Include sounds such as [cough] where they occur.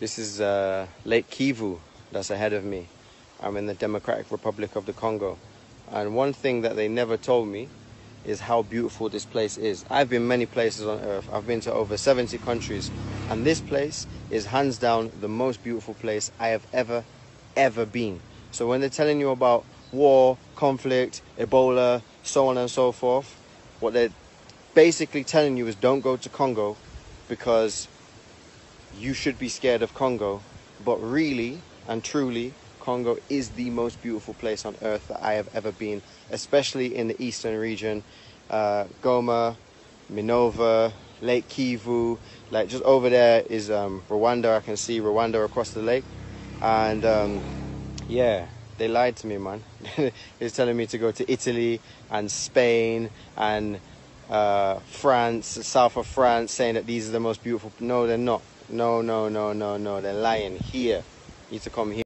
This is uh, Lake Kivu that's ahead of me. I'm in the Democratic Republic of the Congo. And one thing that they never told me is how beautiful this place is. I've been many places on earth. I've been to over 70 countries. And this place is hands down the most beautiful place I have ever, ever been. So when they're telling you about war, conflict, Ebola, so on and so forth, what they're basically telling you is don't go to Congo because you should be scared of Congo. But really and truly, Congo is the most beautiful place on earth that I have ever been, especially in the eastern region. Uh, Goma, Minova, Lake Kivu, like just over there is um, Rwanda. I can see Rwanda across the lake. And um, yeah, they lied to me, man. [laughs] They're telling me to go to Italy and Spain and uh, France, south of France, saying that these are the most beautiful. No, they're not. No, no, no, no, no. They're lying here. You need to come here.